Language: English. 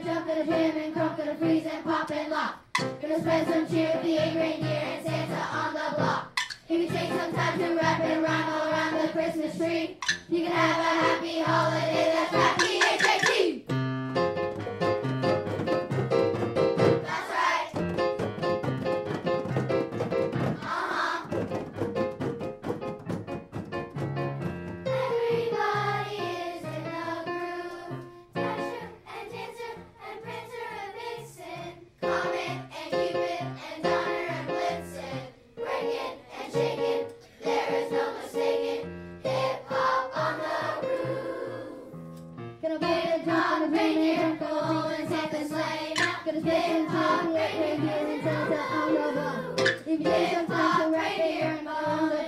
jump in the jam and krump, gonna freeze and pop and lock. Gonna spread some cheer with the eight reindeer and Santa on the block. If you take some time to wrap and rhyme all around the Christmas tree, you can have a happy holiday. gonna and gonna spend time right here over. If you right here and.